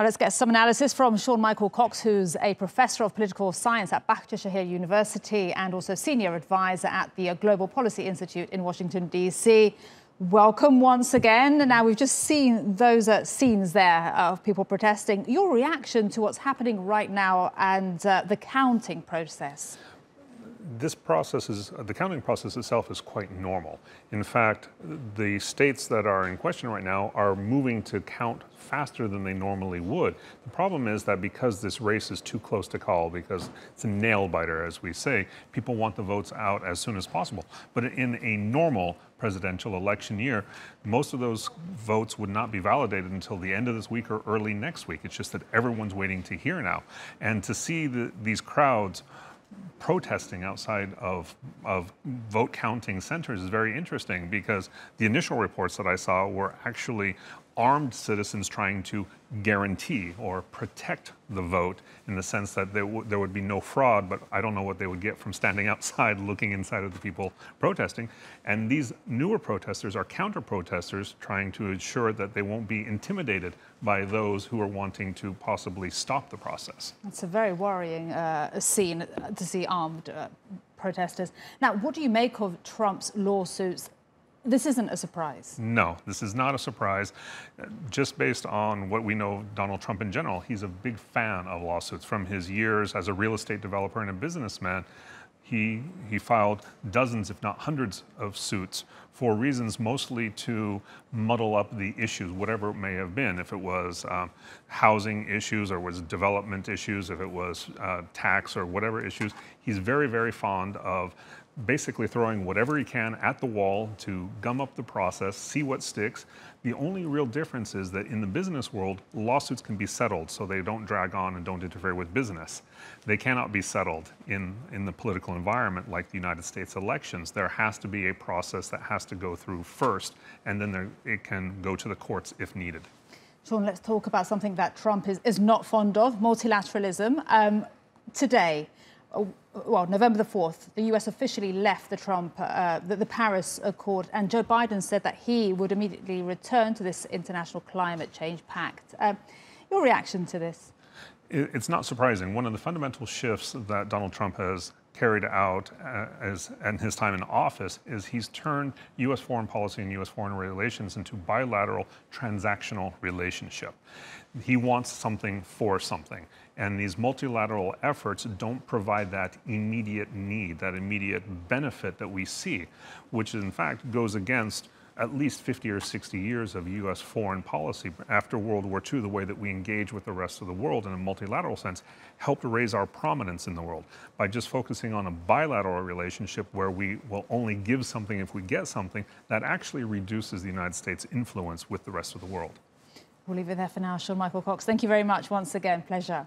Now let's get some analysis from Sean Michael Cox, who's a professor of political science at Bahcesehir University and also senior advisor at the Global Policy Institute in Washington, D.C. Welcome once again. Now we've just seen those uh, scenes there of people protesting. Your reaction to what's happening right now and uh, the counting process? This process is, the counting process itself is quite normal. In fact, the states that are in question right now are moving to count faster than they normally would. The problem is that because this race is too close to call, because it's a nail biter, as we say, people want the votes out as soon as possible. But in a normal presidential election year, most of those votes would not be validated until the end of this week or early next week. It's just that everyone's waiting to hear now. And to see the, these crowds protesting outside of, of vote counting centers is very interesting because the initial reports that I saw were actually armed citizens trying to guarantee or protect the vote in the sense that there, there would be no fraud, but I don't know what they would get from standing outside looking inside of the people protesting. And these newer protesters are counter protesters trying to ensure that they won't be intimidated by those who are wanting to possibly stop the process. It's a very worrying uh, scene to see armed uh, protesters. Now, what do you make of Trump's lawsuits this isn't a surprise. No, this is not a surprise. Just based on what we know Donald Trump in general, he's a big fan of lawsuits. From his years as a real estate developer and a businessman, he, he filed dozens, if not hundreds, of suits for reasons mostly to muddle up the issues, whatever it may have been. If it was um, housing issues or was development issues, if it was uh, tax or whatever issues, he's very, very fond of basically throwing whatever he can at the wall to gum up the process, see what sticks. The only real difference is that in the business world, lawsuits can be settled so they don't drag on and don't interfere with business. They cannot be settled in, in the political environment like the United States elections. There has to be a process that has to go through first, and then there, it can go to the courts if needed. Sean, let's talk about something that Trump is, is not fond of multilateralism. Um, today, uh, well, November the 4th, the US officially left the Trump, uh, the, the, Paris Accord, and Joe Biden said that he would immediately return to this international climate change pact. Uh, your reaction to this? It's not surprising. One of the fundamental shifts that Donald Trump has carried out uh, as in his time in office is he's turned U.S. foreign policy and U.S. foreign relations into bilateral transactional relationship. He wants something for something. And these multilateral efforts don't provide that immediate need, that immediate benefit that we see, which in fact goes against at least 50 or 60 years of U.S. foreign policy after World War II, the way that we engage with the rest of the world in a multilateral sense helped raise our prominence in the world. By just focusing on a bilateral relationship where we will only give something if we get something, that actually reduces the United States' influence with the rest of the world. We'll leave it there for now. Sean Michael Cox, thank you very much once again. Pleasure.